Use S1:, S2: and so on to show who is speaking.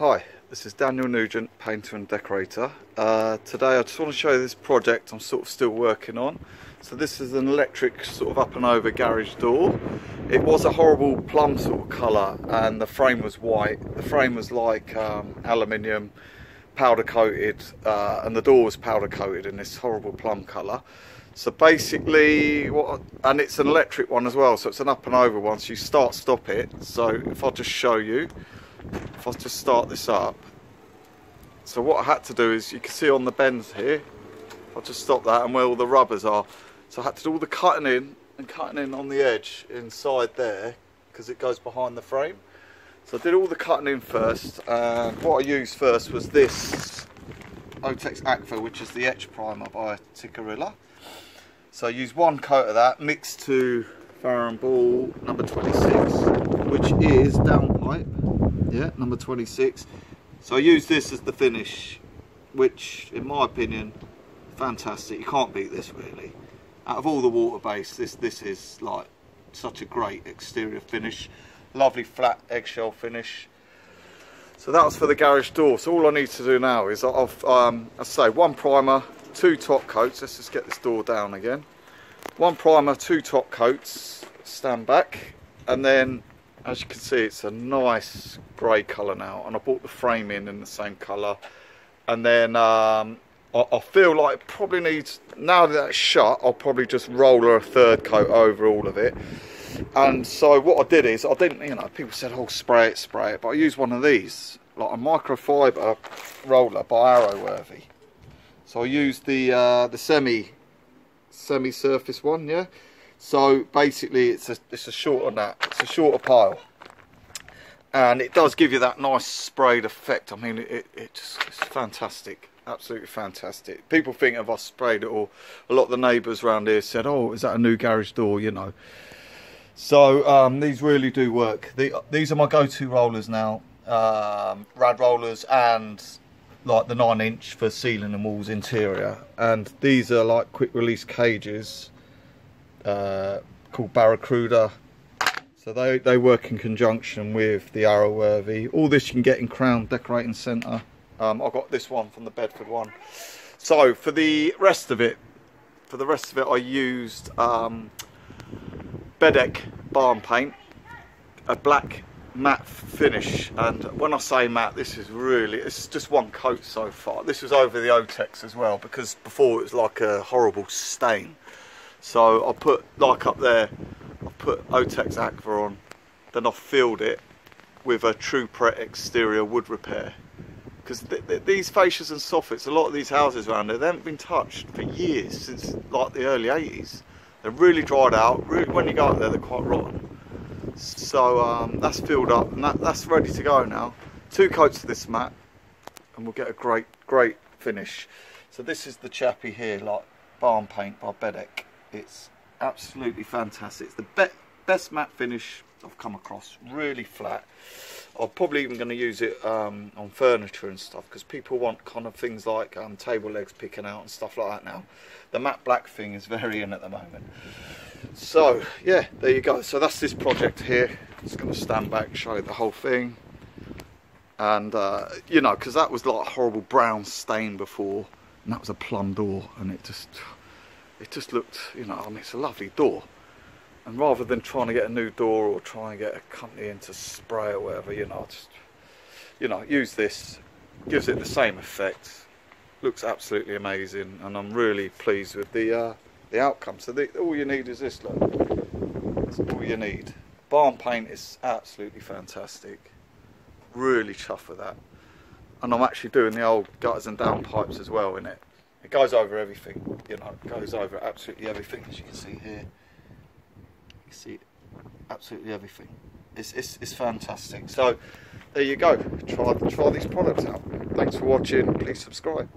S1: Hi, this is Daniel Nugent, painter and decorator. Uh, today I just want to show you this project I'm sort of still working on. So this is an electric sort of up and over garage door. It was a horrible plum sort of colour and the frame was white. The frame was like um, aluminium, powder coated uh, and the door was powder coated in this horrible plum colour. So basically, what, and it's an electric one as well, so it's an up and over one, so you start stop it. So if I just show you, if I just start this up. So what I had to do is, you can see on the bends here, I'll just stop that and where all the rubbers are. So I had to do all the cutting in and cutting in on the edge inside there because it goes behind the frame. So I did all the cutting in first and what I used first was this Otex Akva which is the etch primer by Tikkurila. So I used one coat of that mixed to Farrow Ball number 26 which is downpipe, yeah, number 26. So I use this as the finish which in my opinion fantastic, you can't beat this really. Out of all the water base this this is like such a great exterior finish. Lovely flat eggshell finish. So that was for the garage door. So all I need to do now is I've um, I say one primer two top coats. Let's just get this door down again. One primer two top coats stand back. And then as you can see it's a nice grey colour now and I bought the frame in in the same colour and then um, I, I feel like it probably needs, now that it's shut, I'll probably just roll a third coat over all of it. And so what I did is, I didn't, you know, people said, oh, spray it, spray it, but I used one of these, like a microfiber roller by Arroworthy. So I used the uh, the semi semi surface one, yeah. So basically, it's a it's a shorter that, it's a shorter pile, and it does give you that nice sprayed effect. I mean, it it it's fantastic absolutely fantastic. People think of us sprayed it all. A lot of the neighbours around here said, "Oh, is that a new garage door?" You know. So um, these really do work. The, these are my go-to rollers now. Um, rad rollers and like the nine inch for ceiling and walls interior. And these are like quick release cages uh, called Barracuda. So they, they work in conjunction with the Arroworthy. All this you can get in Crown Decorating Centre. Um, I got this one from the Bedford one. So for the rest of it, for the rest of it, I used um, Bedec barn paint, a black matte finish. And when I say matte, this is really, it's just one coat so far. This was over the Otex as well, because before it was like a horrible stain. So I put, like up there, I put Otex Akva on, then I filled it with a Toupret exterior wood repair because th th these fascias and soffits, a lot of these houses around here, they haven't been touched for years, since like the early 80s. They're really dried out, really, when you go up there they're quite rotten. So um, that's filled up and that, that's ready to go now. Two coats of this mat and we'll get a great, great finish. So this is the chappy here, like barn paint by Bedec. It's absolutely fantastic. It's the be best matte finish I've come across, really flat. I'm probably even going to use it um, on furniture and stuff because people want kind of things like um, table legs picking out and stuff like that now. The matte black thing is very in at the moment. So yeah, there you go. So that's this project here. Just going to stand back, show you the whole thing. And uh, you know, because that was like a horrible brown stain before, and that was a plum door, and it just, it just looked, you know, I mean, it's a lovely door. And rather than trying to get a new door or try and get a company in to spray or whatever you know just you know use this. Gives it the same effect. Looks absolutely amazing. And I'm really pleased with the uh, the outcome. So the, all you need is this look. That's all you need. Barn paint is absolutely fantastic. Really chuffed with that. And I'm actually doing the old gutters and downpipes as well in it it goes over everything you know it goes over absolutely everything as you can see here you see absolutely everything. It's, it's, it's fantastic. So there you go. Try, try these products out. Thanks for watching. Please subscribe.